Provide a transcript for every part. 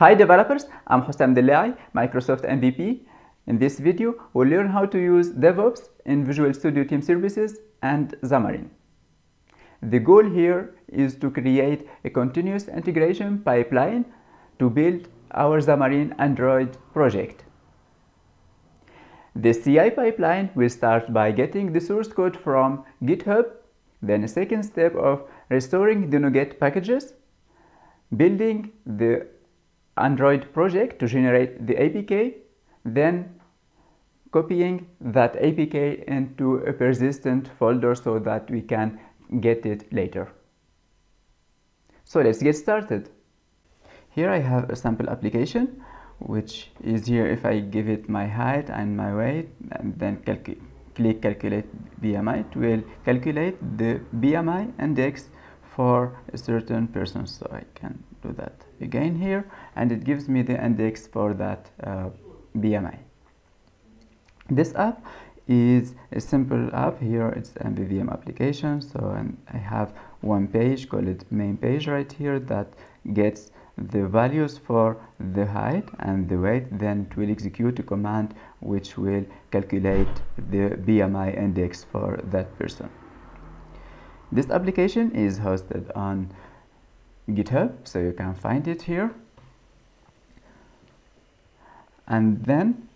Hi developers, I'm Houssem Dellai, Microsoft MVP. In this video, we'll learn how to use DevOps in Visual Studio Team Services and Xamarin. The goal here is to create a continuous integration pipeline to build our Xamarin Android project. The CI pipeline will start by getting the source code from GitHub, then a second step of restoring the NuGet packages, building the Android project to generate the APK, then copying that APK into a persistent folder so that we can get it later. So let's get started. Here I have a sample application which is here if I give it my height and my weight and then calcu click calculate BMI it will calculate the BMI index for a certain person so I can do that again here and it gives me the index for that uh, BMI this app is a simple app. Here it's an MVVM application. So and I have one page call it main page right here that gets the values for the height and the weight. Then it will execute a command which will calculate the BMI index for that person. This application is hosted on github so you can find it here. And then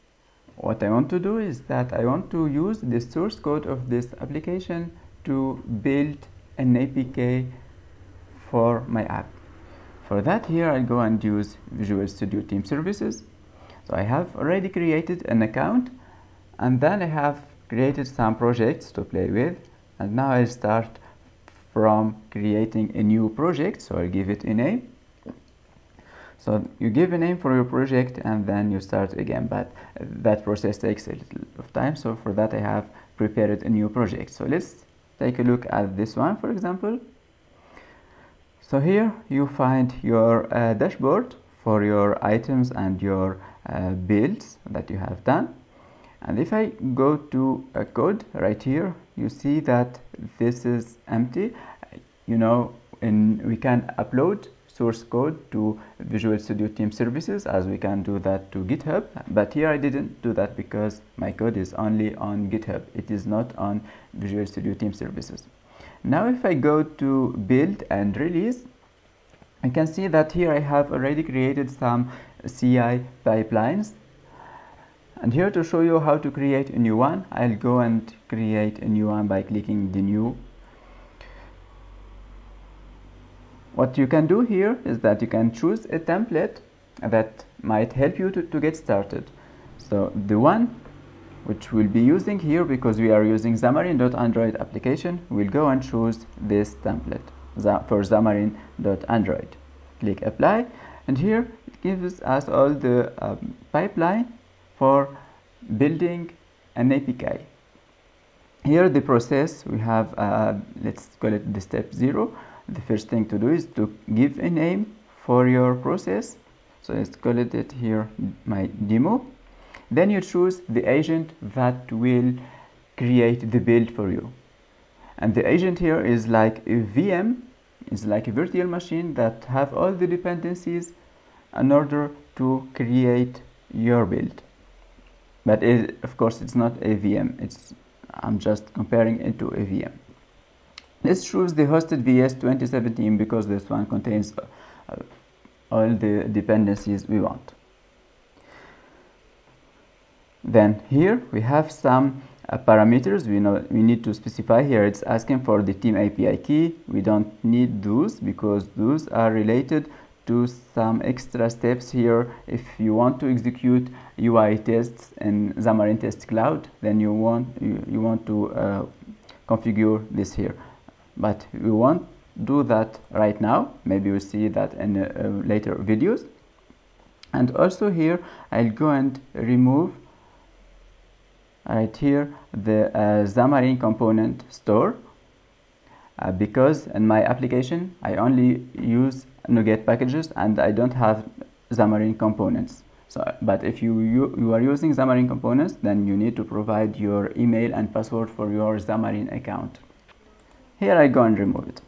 what I want to do is that I want to use the source code of this application to build an APK for my app. For that here I go and use Visual Studio Team Services. So I have already created an account and then I have created some projects to play with. And now I start from creating a new project. So I'll give it a name. So you give a name for your project and then you start again. But that process takes a little of time. So for that I have prepared a new project. So let's take a look at this one for example. So here you find your uh, dashboard for your items and your uh, builds that you have done. And if I go to a code right here you see that this is empty you know we can upload source code to Visual Studio Team Services as we can do that to GitHub. But here I didn't do that because my code is only on GitHub. It is not on Visual Studio Team Services. Now if I go to build and release I can see that here I have already created some CI pipelines. And here to show you how to create a new one I'll go and create a new one by clicking the new what you can do here is that you can choose a template that might help you to, to get started so the one which we'll be using here because we are using Xamarin.Android application, we'll go and choose this template for Xamarin.Android. Click apply and here it gives us all the um, pipeline for building an APK. Here the process we have, uh, let's call it the step zero. The first thing to do is to give a name for your process. So let's call it here my demo then you choose the agent that will create the build for you. And the agent here is like a VM, is like a virtual machine that have all the dependencies in order to create your build. But it, of course, it's not a VM. It's I'm just comparing it to a VM. Let's choose the hosted VS 2017 because this one contains uh, all the dependencies we want. Then here we have some uh, parameters we know we need to specify here. It's asking for the team API key. We don't need those because those are related to some extra steps here. If you want to execute UI tests in Xamarin Test Cloud then you want you, you want to uh, configure this here but we won't do that right now. Maybe we'll see that in uh, later videos. And also here I'll go and remove right here the uh, Xamarin component store. Uh, because in my application I only use NuGet packages and I don't have Xamarin components. So but if you, you you are using Xamarin components then you need to provide your email and password for your Xamarin account here I go and remove it.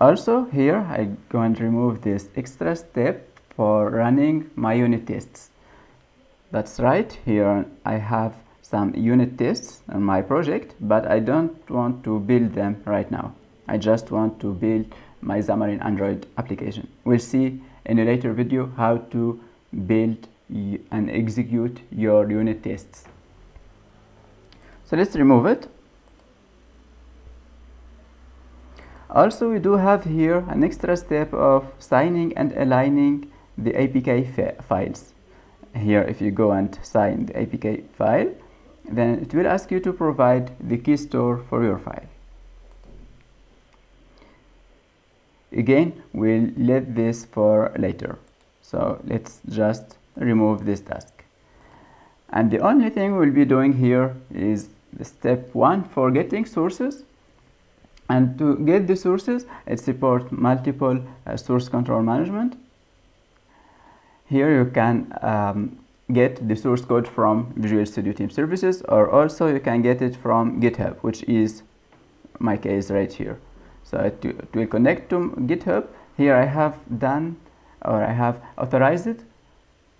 Also here I go and remove this extra step for running my unit tests. That's right here I have some unit tests on my project but I don't want to build them right now. I just want to build my Xamarin Android application. We'll see in a later video how to build and execute your unit tests so let's remove it. Also we do have here an extra step of signing and aligning the APK files. Here if you go and sign the APK file then it will ask you to provide the key store for your file. Again we'll leave this for later. So let's just remove this task. And the only thing we'll be doing here is step one for getting sources. And to get the sources it supports multiple uh, source control management. Here you can um, get the source code from Visual Studio Team Services or also you can get it from GitHub which is my case right here. So it, it will connect to GitHub. Here I have done or I have authorized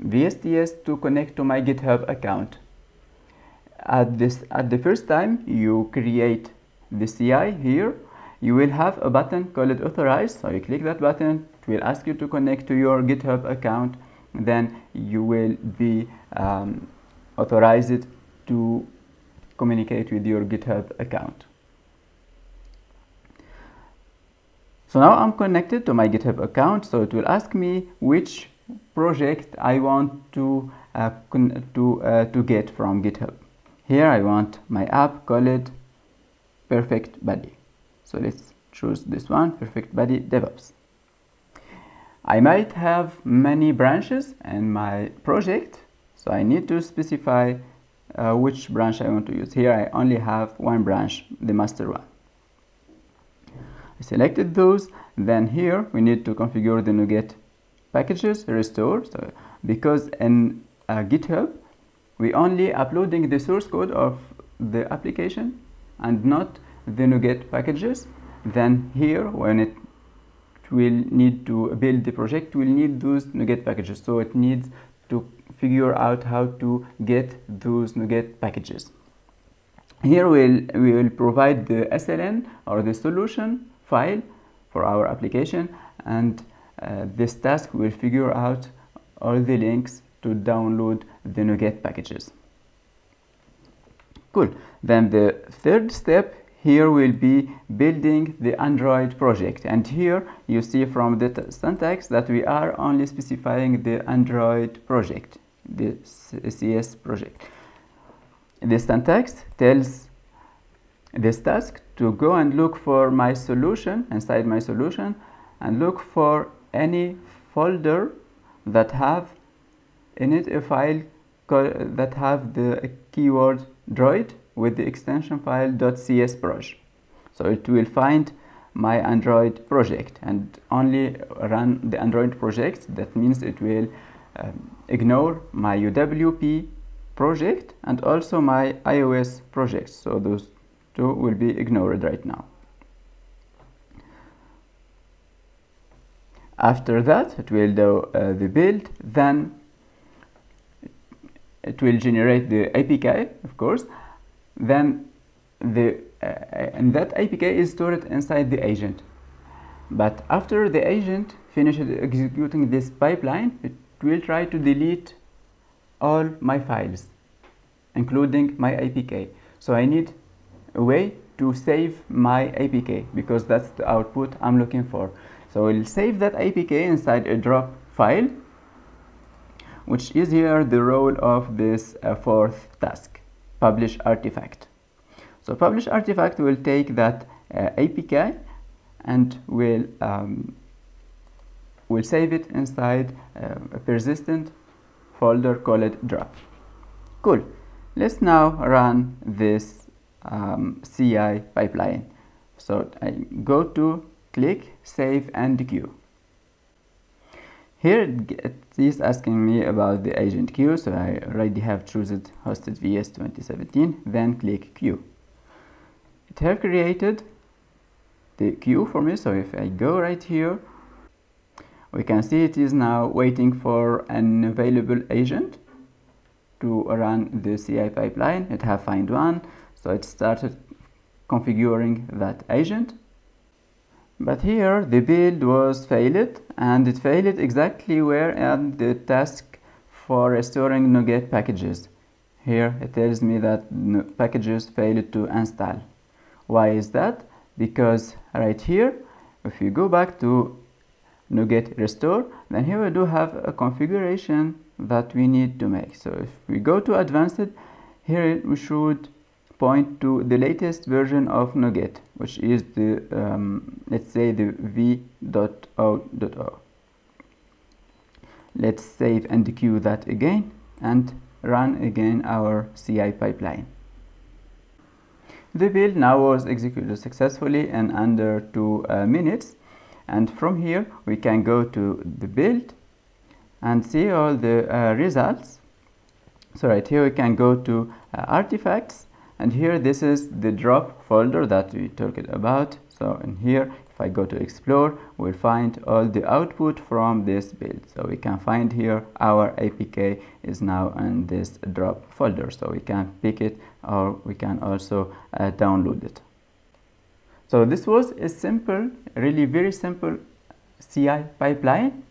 VSTS to connect to my GitHub account at this at the first time you create the CI here you will have a button called authorize so you click that button it will ask you to connect to your GitHub account then you will be um, authorized to communicate with your GitHub account. So now I'm connected to my GitHub account, so it will ask me which project I want to uh, to uh, to get from GitHub. Here I want my app called Perfect body So let's choose this one, Perfect body DevOps. I might have many branches in my project so I need to specify uh, which branch I want to use. Here I only have one branch the master one. I selected those. Then here we need to configure the NuGet packages restore. So because in uh, GitHub we only uploading the source code of the application and not the NuGet packages. Then here when it will need to build the project will need those NuGet packages. So it needs to figure out how to get those NuGet packages. Here we'll, we will provide the SLN or the solution file for our application and uh, this task will figure out all the links to download the NuGet packages. Cool. Then the third step here we'll be building the Android project. And here you see from the syntax that we are only specifying the Android project the CS project. The syntax tells this task to go and look for my solution inside my solution and look for any folder that have in it a file that have the keyword droid with the extension file .csproj. So it will find my Android project and only run the Android project. That means it will um, ignore my UWP project and also my iOS project. So those two will be ignored right now. After that, it will do uh, the build, then it will generate the APK, of course, then the uh, and that APK is stored inside the agent. But after the agent finishes executing this pipeline, it will try to delete all my files, including my APK. So I need a way to save my APK because that's the output I'm looking for. So we'll save that APK inside a drop file, which is here the role of this uh, fourth task publish artifact. So publish artifact will take that uh, APK and will um, will save it inside uh, a persistent folder called drop. Cool. Let's now run this um, CI pipeline. So I go to click save and queue. Here it is asking me about the agent queue, so I already have chosen hosted VS 2017, then click queue. It have created the queue for me so if I go right here we can see it is now waiting for an available agent to run the CI pipeline it have find one so it started configuring that agent but here the build was failed and it failed exactly where in the task for restoring NuGet packages. Here it tells me that packages failed to install. Why is that? Because right here if you go back to NuGet restore then here we do have a configuration that we need to make. So if we go to advanced here we should point to the latest version of NuGet which is the um, let's say the v.o.o let's save and queue that again and run again our CI pipeline. The build now was executed successfully in under two uh, minutes and from here we can go to the build and see all the uh, results. So right here we can go to uh, artifacts and here this is the drop folder that we talked about. So in here if I go to explore we'll find all the output from this build. So we can find here our APK is now in this drop folder. So we can pick it or we can also uh, download it. So this was a simple really very simple CI pipeline.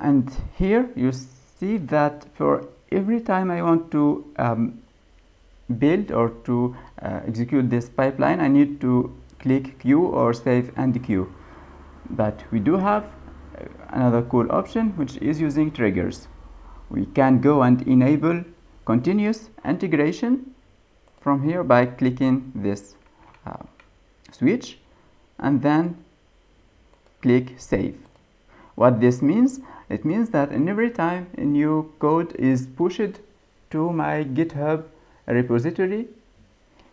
And here you see that for every time I want to um, build or to uh, execute this pipeline I need to click queue or save and queue but we do have uh, another cool option which is using triggers. We can go and enable continuous integration from here by clicking this uh, switch and then click save. What this means it means that in every time a new code is pushed to my github repository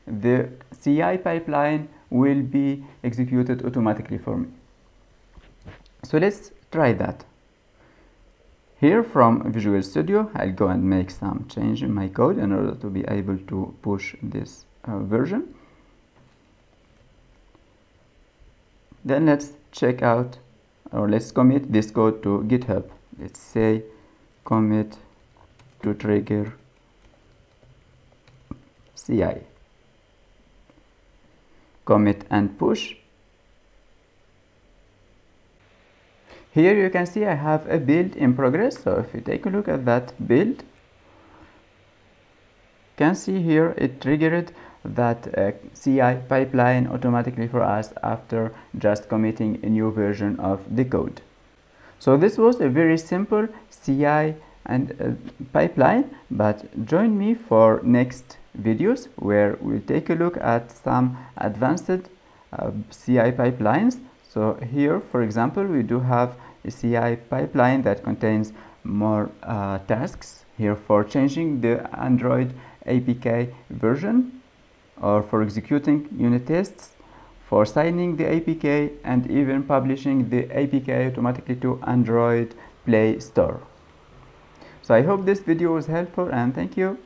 the CI pipeline will be executed automatically for me. So let's try that. Here from Visual Studio, I'll go and make some change in my code in order to be able to push this uh, version. Then let's check out or let's commit this code to GitHub. Let's say commit to trigger CI commit and push. Here you can see I have a build in progress so if you take a look at that build you can see here it triggered that uh, CI pipeline automatically for us after just committing a new version of the code. So this was a very simple CI and uh, pipeline but join me for next videos where we'll take a look at some advanced uh, CI pipelines. So here, for example, we do have a CI pipeline that contains more uh, tasks here for changing the Android APK version or for executing unit tests for signing the APK and even publishing the APK automatically to Android Play Store. So I hope this video was helpful and thank you.